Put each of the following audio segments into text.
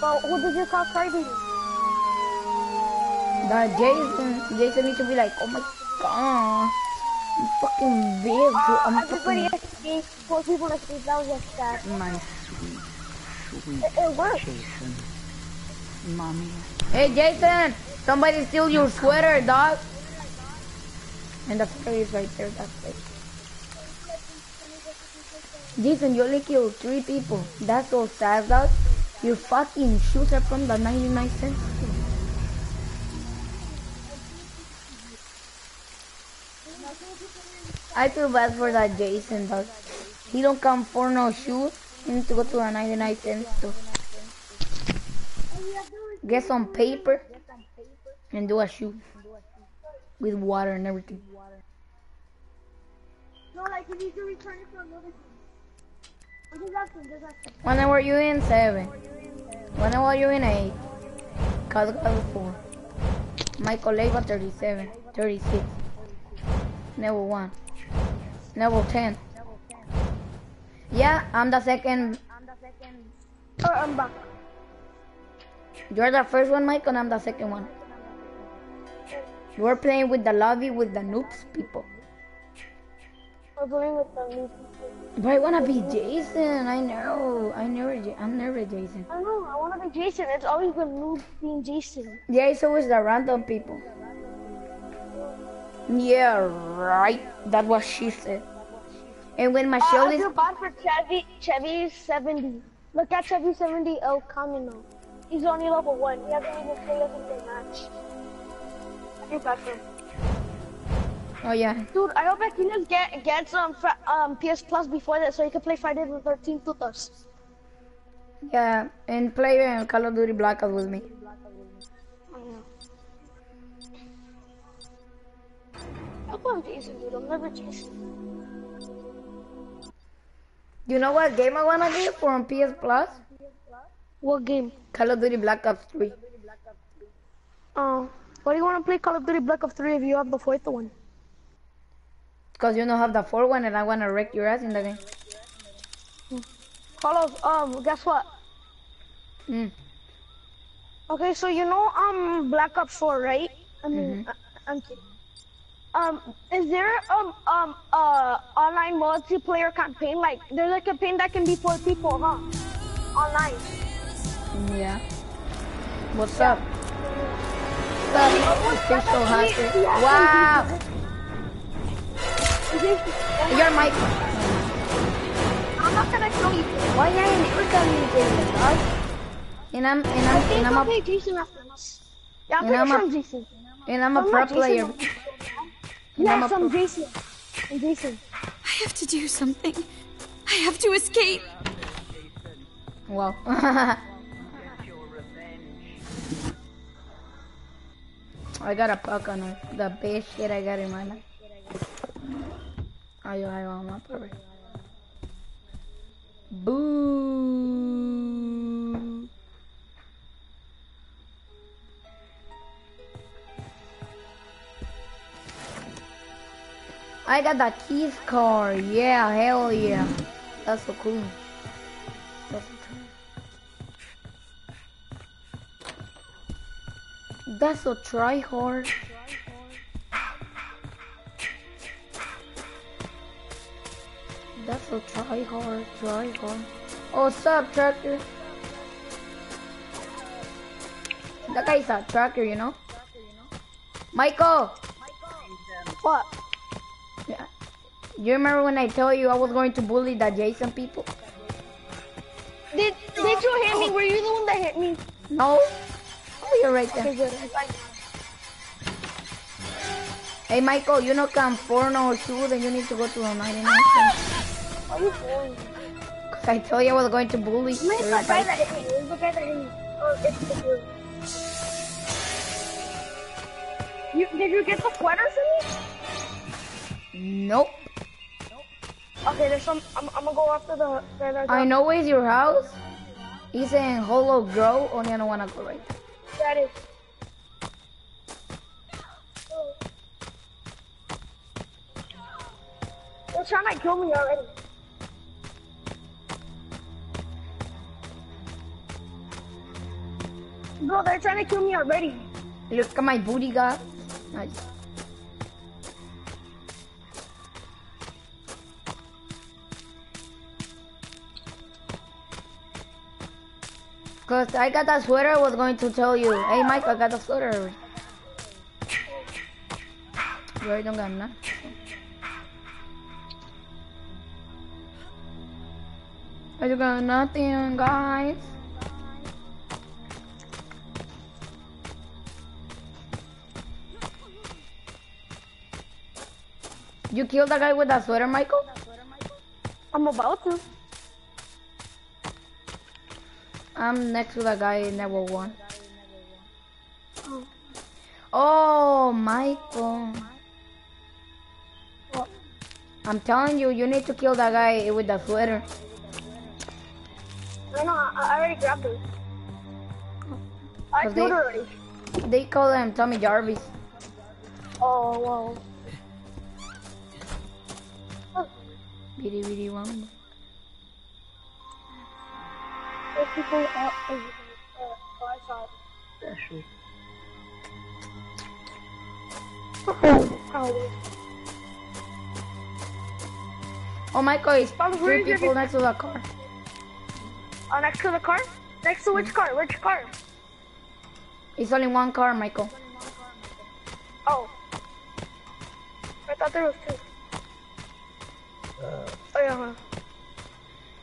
Well, who did you call crybaby? That Jason, Jason needs to be like, oh my god, I'm fucking big. Uh, I'm everybody fucking escaped. Four people escaped. That was just sad. My sweet, sweet It, it worked. Jason. Mommy. Hey Jason, somebody steal your sweater, dog. And the sweater is right there. That's it. Jason, you only killed three people. That's so sad, dog. Your fucking shoes are from the 99 cents. I feel bad for that Jason, dog. He don't come for no shoes. He needs to go to a 99 cent store. Get some paper and do a shoe with water and everything. No, like you to return it for another. I'm just asking, just asking. When were you in seven? When were you in eight? Cause got four. Michael Leva 37, 36. Level one. Level 10. Yeah, I'm the second. I'm the Oh, I'm back. You're the first one, Michael, and I'm the second one. You're playing with the lobby with the noobs people. We're playing with the new people. But I wanna be Jason. I know. I never. I'm never Jason. I know. I want to be Jason. It's always been noob being Jason. Yeah, it's always the random people. Yeah, right. That's what she said. And when my ah, Michelle I is feel bad for Chevy. Chevy 70. Look at Chevy 70 El Camino. He's only level one. He hasn't even played us in the match. I feel bad for him. Oh yeah, Dude, I hope Aquinas get gets um um PS Plus before that so he can play Friday the 13th with us. yeah, and play uh, Call of Duty Black Ops with me. I. I Jason, dude. I'm never. You know what game I wanna get for PS Plus? What game? Call of Duty Black Ops 3. Oh, why do you want to play Call of Duty Black Ops 3 if you have the fourth one? Cause you don't have the four one, and I wanna wreck your ass in the game. Call of um, guess what? Mm. Okay, so you know um Black Ops 4, right? I mean, I, I'm kidding. Um, is there um um uh online multiplayer campaign? Like, there's a campaign that can be four people, huh? Online. Yeah. What's up? What's up? Official hacker. Wow. You're my. I'm not gonna kill you. Why are you never calling Jason, dog? And I'm and I I'm and I'm I'll a play Jason after this. Yeah, I'm And I'm sure a- I'm Jason. and I'm a I'm pro not Jason. player. I'm I'm Yes, a I'm Jason. I'm Jason. I have to do something. I have to escape. Wow. I got a puck on her. The best shit I got in my life. I got the keys card. Yeah, hell yeah. That's so cool. That's so cool. That's so try hard. So try hard, try hard. Oh, what's up, Tracker? That guy's a tracker, you know? Michael! What? Yeah. You remember when I told you I was going to bully the Jason people? Did Did you hit me? Were you the one that hit me? No? Oh, you're right there. Okay, good. Hey, Michael, you know can four no shoe, then you need to go to the ah! 99 cents. Are you doing? Cause I told you I was going to bully Where's the guy that hit me? Where's the guy that hit me? Oh, it's the. You did you get the sweater for me? Nope. Okay, there's some. I'm, I'm gonna go after the. the, the I know where's your house. He's in Hollow Grove, only I don't wanna go right. That is. They're trying to kill me already. Bro, they're trying to kill me already. Look at my booty, God. Nice. Cause I got that sweater, I was going to tell you. Hey, Mike, I got the sweater. You already don't got enough. I got nothing, guys. You killed the guy with that sweater, Michael? I'm about to. I'm next to the guy in level one. Oh. oh, Michael. What? I'm telling you, you need to kill that guy with the sweater. No, no, I, already grabbed her. I killed they- already. They call him Tommy Jarvis. Oh, wow. Bitty bitty one. There's people up over there. Uh, oh, I saw it. Special. Oh, oh, Oh, Michael, it's Bobby, where three is people next to the car. uh, next to the car? Next to which car? Which car? It's only one car, Michael. Oh. I thought there was two. Oh, yeah.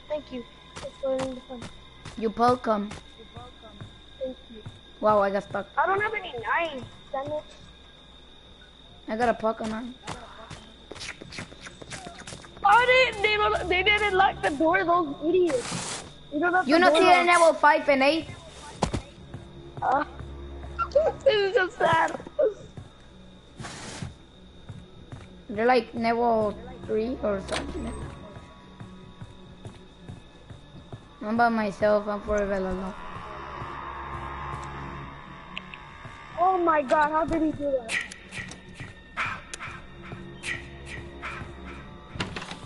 Thank you. Thanks for letting me fun. You welcome. Thank you. Wow, I got stuck. I don't have any knives. Damn it. I got a puck on mine. Oh, they, they, don't, they didn't lock the door, those idiots. You don't have You not door see the level 5 and 8? Uh, this is just sad. They're like level 3 or something. I'm by myself, I'm forever alone. Oh my god, how did he do that?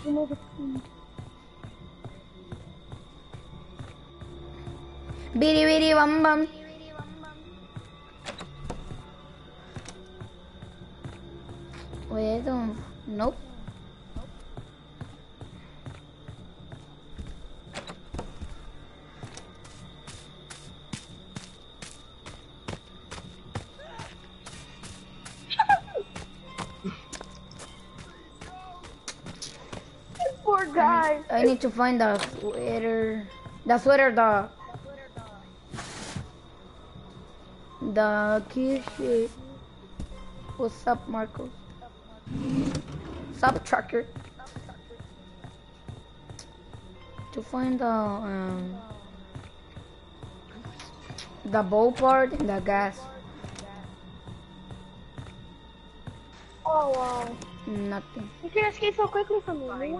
You know the key. Bitty bitty bum bum. Wait, I don't. Nope. Guy. I need to find the sweater. The sweater, the. The key shit. What's up, Marcos? Sup, trucker? To find the um, the bow part and the gas. Oh wow. Nothing. You can escape so quickly from me.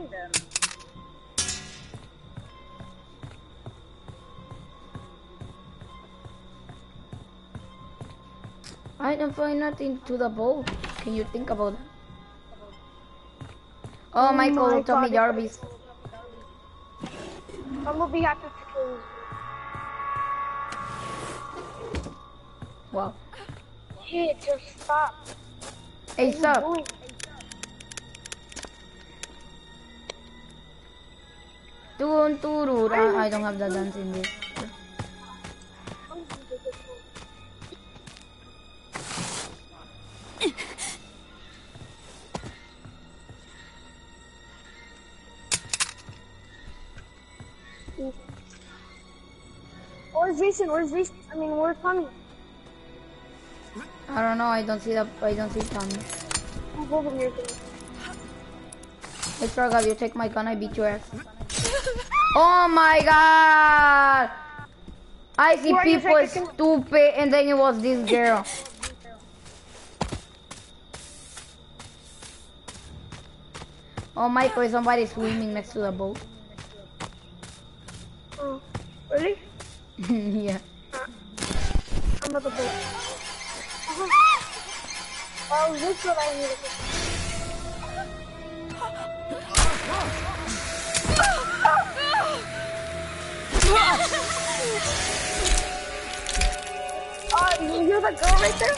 I didn't find nothing to the bow. Can you think about that? Oh, Oh Michael, my Tommy. Jarvis. I'm gonna be happy to kill you. Wow. Shit, just stop. Hey, What are sup? you doing? Turun, turun. Ah, I don't have the dance in this. Where's Jason? Where's Jason? I mean, where's Tommy? I don't know. I don't see the. I don't see Tommy. I'm over here. Hey, Struggle, you take my gun. I beat your ass. Oh my god! I see Who people stupid, and then it was this girl. Oh, Michael, somebody swimming next to the boat? Oh, really? yeah. I'm at the boat. Uh-huh. Oh, this is what I needed. the girl right there?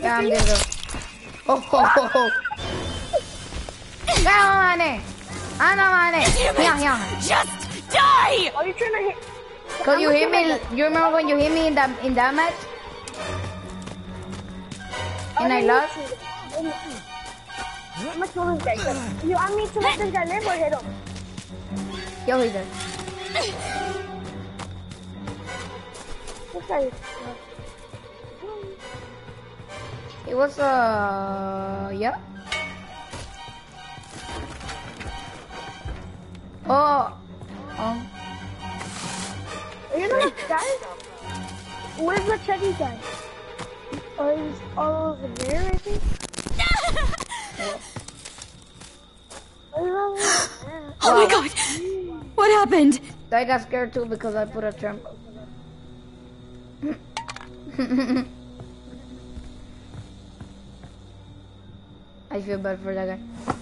Yeah, I'm gonna go. Oh, ho, ho, ho. Come on. Ano, man, eh. Damn Here, it! Just die! Are you trying to hit? Cause you hit me, you remember when you hit me in that, in that match? And I lost? I'm gonna kill this guy. You want me to let this guy live or hit him? Yo, he does. This guy. It was, uh, yeah. Oh. Oh. Are you the guy? Where's the Chevy guy? Oh, he's all over there, I think. Oh, he's all over there. Oh my god! What happened? I got scared too because I put a trump. I feel bad for that guy.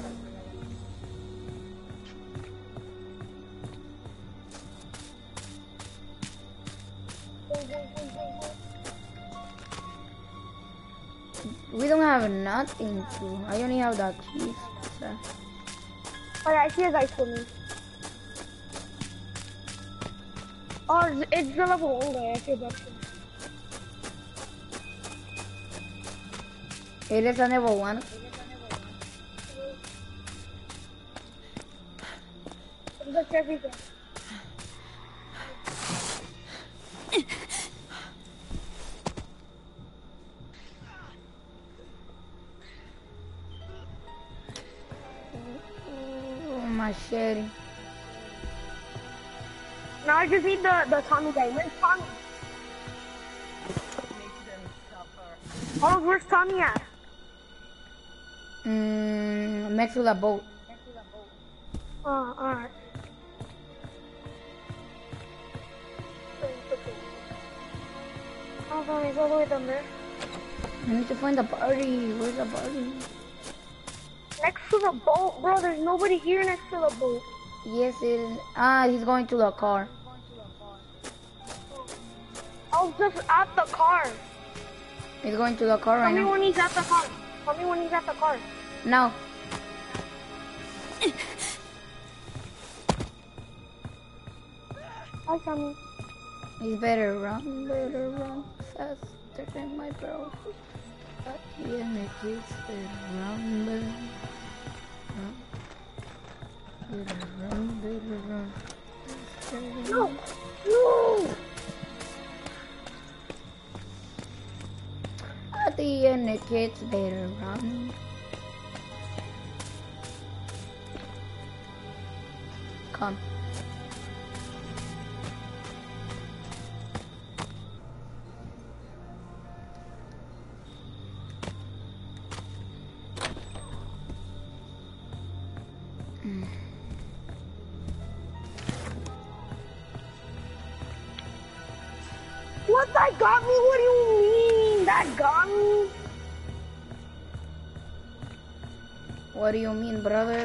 Have nothing to. I only have that cheese. So. Oh, yeah, I see a guy swimming. Oh, it's- the level one guy. I see that. It is a level one. It's the Now I just need the, the Tommy guy. Where's Tommy? Oh, where's Tommy at? Mm, next to the boat. Next with a boat. Oh, alright. Oh, Tommy's all the way down there. I need to find the party. Where's the party? Next to the boat, bro. There's nobody here next to the boat. Yes, it is. Ah, he's going to the car. I was just at the car. He's going to the car Tell right me when he's at the car. Tell me when he's at the car. No. Hi, Tommy. He's better run, better run faster than my bro. Better run, better run. Better run, better run. No! No! At the end, the kids better run. What? That got me? What do you mean? That got me? What do you mean, brother?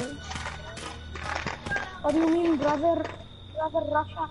What do you mean, brother? Brother Russia?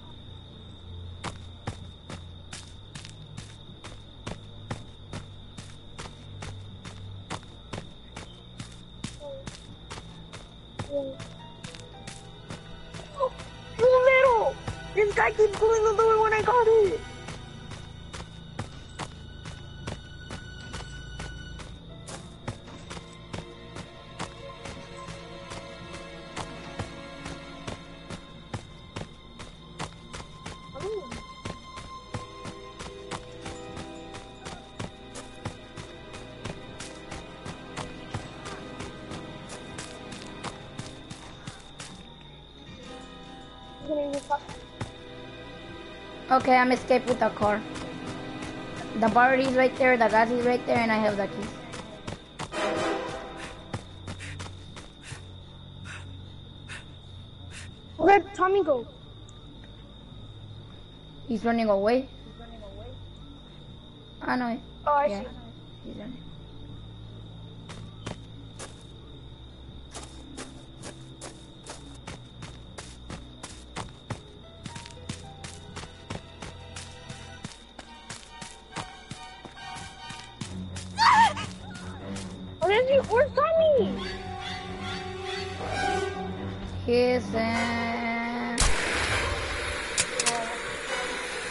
Okay, I'm escaped with the car. The bar is right there, the gas is right there, and I have the keys. Where'd Tommy go? He's running away. I know it. Oh, I Yeah. see. He's running. You? Where's Tommy? He's in...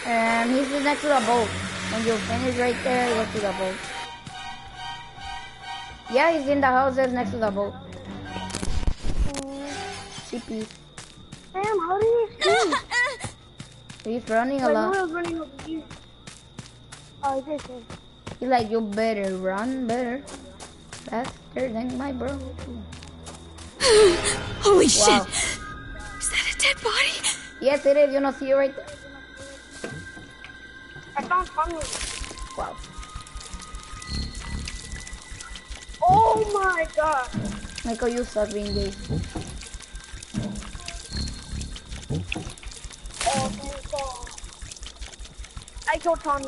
And he's next to the boat. When you finish right there, go to the boat. Yeah, he's in the houses next to the boat. CP. Damn, how did he see? He's running a lot. running over here. Oh, he's right there. He's like, you better run better. Faster than my bro. Holy shit! Is that a dead body? Yes, it is. You know, see it right there. I found Tommy. Wow. Oh my god. Michael, you suck being gay. Oh thank god. I killed Tommy.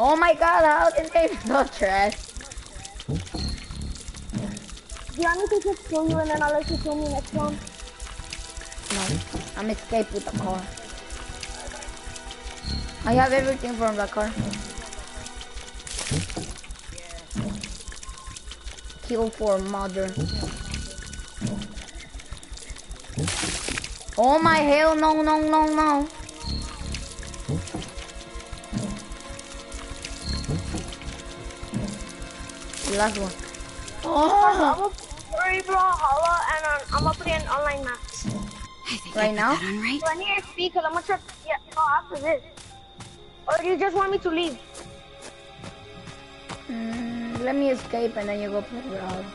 Oh my god, how did they so trash? Do you want me to just kill you and then I'll let you kill me next round? No, I'm escape with the car. I have everything from the car. Kill for mother. Oh my hell, no, no, no, no. Last one. Oh, Sorry, bro, holla, and um, I'm gonna put it in online maps. I think Right I now? got that on right. So I need to speak because I'm gonna try. Yeah, no, after this. Or do you just want me to leave? Mm, let me escape and then you go play with Olive.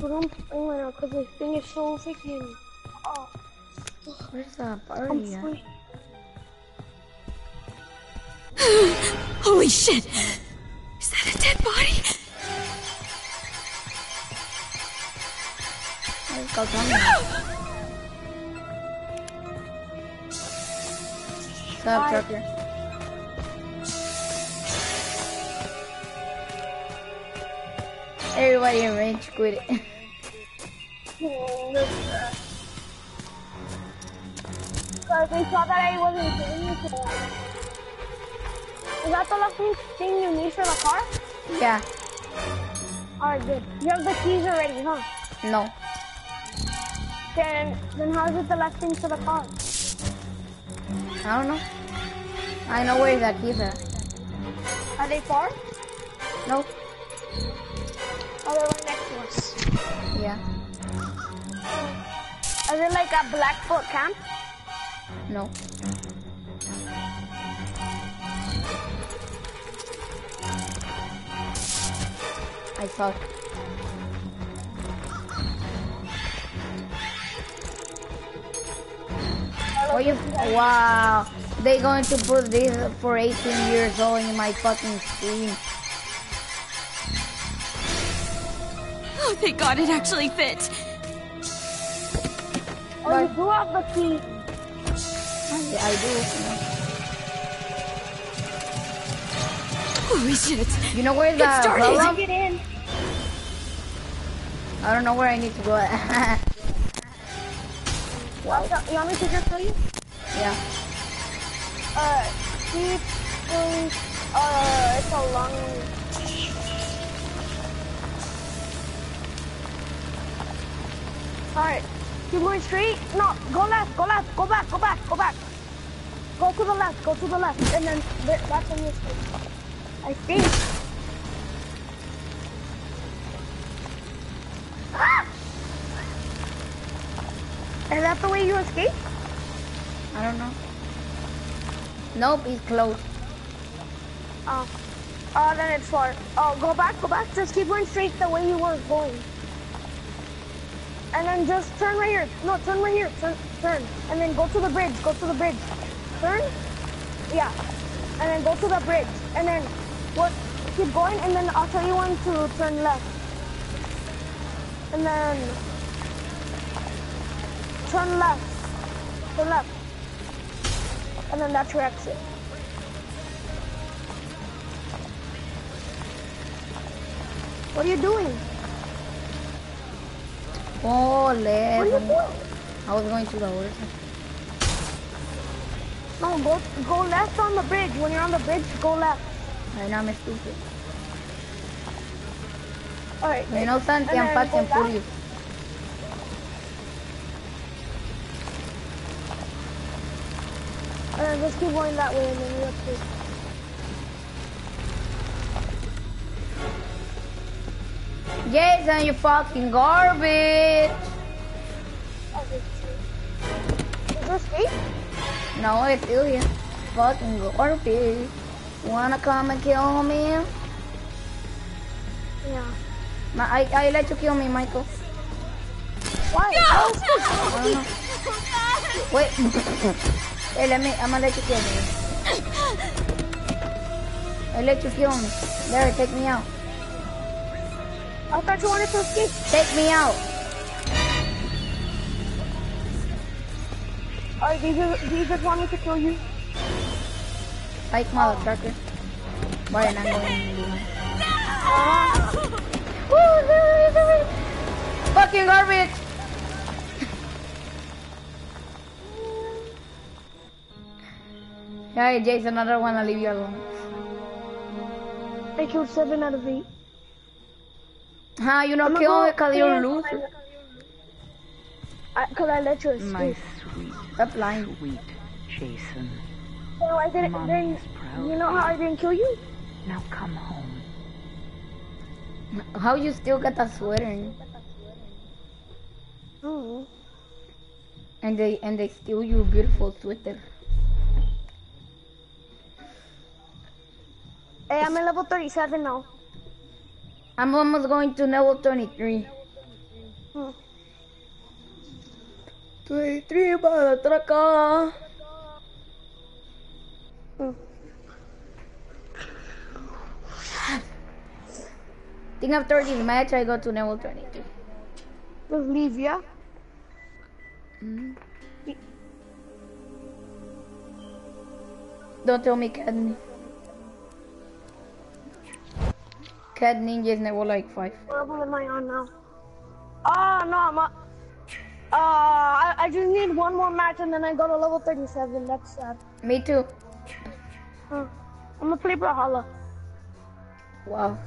But I'm playing right now because this thing is so freaking. Oh, Where's the I'm party at? Holy shit! Is that a dead body? Let's go, Tommy. What's up, trucker? Everybody in range quit it. Because they saw that I wasn't to them. Is that the last thing- you need for the car? yeah, Alright, good. You have the keys already, huh? no. Then, then how is it the last thing for the car? I don't know. I know where the keys are. Are they far? No. Oh, they're right next to us. Yeah. Is it like a Blackfoot camp? No. I suck. What you? Wow. They going to put this for 18 years old in my fucking screen. Oh, thank God it actually fit. Oh, you do have the key. I, I do. Holy shit! You know where the Get started. program? Get in. I don't know where I need to go. at. You want me to just tell you? yeah. Uh, keep going. Uh, it's a long. Alright, keep going straight. No, go left, go left, go back, go back, go back. Go to the left, go to the left, and then th- that's when you escape. I think. Ah! Is that the way you escape? I don't know. Nope, it's closed. Oh. Oh, then it's far. Oh, go back, go back. Just keep going straight the way you were going. And then just turn right here. No, turn right here. Turn, turn. And then go to the bridge. Go to the bridge. Turn. Yeah. And then go to the bridge. And then what? Keep going. And then I'll tell you when to turn left. And then turn left. Turn left. And then that's your exit. What are you doing? Oh, What are you left. doing? I was going to the other side. No, go go left on the bridge. When you're on the bridge, go left. Ay, no, me estúpido. Alright. Me no Santi, And I'm then fast go and back. furious. And then just keep going that way, and then you have to. Jason, you fucking garbage. Is this safe? No, it's here. Fucking garbage. Wanna come and kill me? Yeah. Ma I, I let you kill me, Michael. Why? I don't know. Wait. hey, let me, I'm gonna let you kill me. I let you kill me. There, take me out. I thought you wanted to escape. Take me out. Alright, do just- do you just want me to kill you? Like motherfucker. Vaya, I'm going behind. Uh, Woo, there is a Fucking garbage. Hey, Jason, I don't wanna leave you alone. I killed seven out of eight. Huh, you not I'ma kill go cause you're a play- I, Cause I let you escape. My sweet, Stop lying. sweet Jason. So I didn't, Mommy then, is proud you know how I didn't kill you? Now come home. How you still got that sweater? Mm. And they and they steal your beautiful sweater. Hey, I'm in level 37 now. I'm almost going to level 23. Hmm. 23 para atracar. Hmm. think after this match I go to level 22. Just leave, yeah? Don't tell me Cat Ninja. Cat Ninja is level like 5. What level am I on now? Oh, no, I'm up. Uh, I, I just need one more match and then I go to level 37. That's sad. Me too. I'm gonna play Brawlhalla. Wow.